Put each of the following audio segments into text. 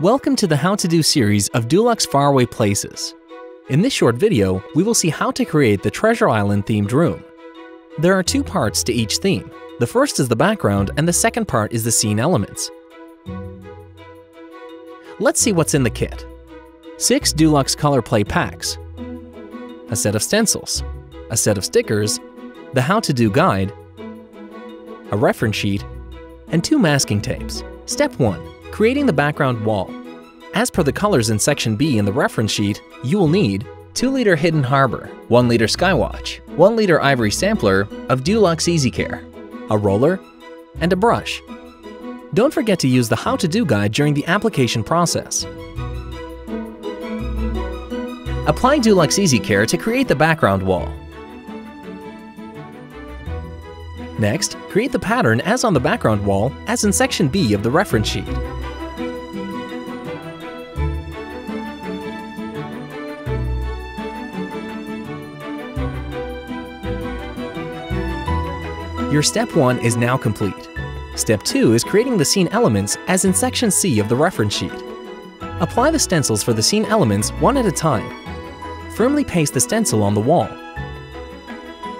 Welcome to the How to Do series of Dulux Faraway Places. In this short video, we will see how to create the Treasure Island themed room. There are two parts to each theme. The first is the background and the second part is the scene elements. Let's see what's in the kit. 6 Dulux Color Play packs, a set of stencils, a set of stickers, the How to Do guide, a reference sheet, and two masking tapes. Step 1. Creating the background wall. As per the colors in section B in the reference sheet, you will need 2 liter Hidden Harbor, 1 liter Skywatch, 1 liter Ivory Sampler of Dulux Easy Care, a roller, and a brush. Don't forget to use the How to Do guide during the application process. Apply Dulux Easy Care to create the background wall. Next, create the pattern as on the background wall as in section B of the reference sheet. Your step 1 is now complete. Step 2 is creating the scene elements as in section C of the reference sheet. Apply the stencils for the scene elements one at a time. Firmly paste the stencil on the wall.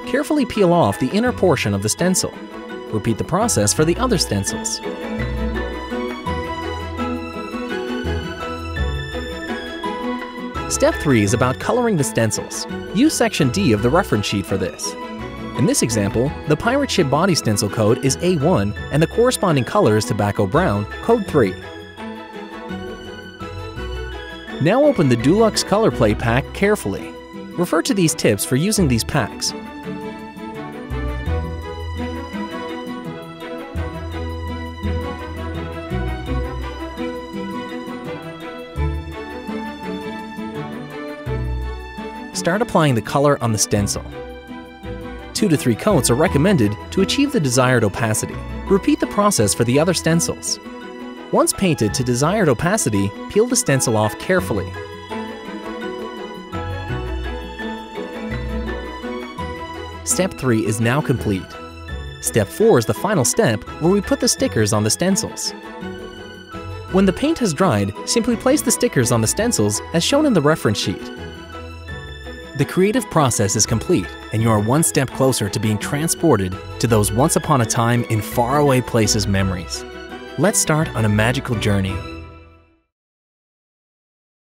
Carefully peel off the inner portion of the stencil. Repeat the process for the other stencils. Step 3 is about coloring the stencils. Use section D of the reference sheet for this. In this example, the pirate ship body stencil code is A1 and the corresponding color is tobacco brown, code 3. Now open the Dulux Color Play pack carefully. Refer to these tips for using these packs. Start applying the color on the stencil. Two to three coats are recommended to achieve the desired opacity. Repeat the process for the other stencils. Once painted to desired opacity, peel the stencil off carefully. Step 3 is now complete. Step 4 is the final step where we put the stickers on the stencils. When the paint has dried, simply place the stickers on the stencils as shown in the reference sheet. The creative process is complete, and you are one step closer to being transported to those once upon a time in faraway places memories. Let's start on a magical journey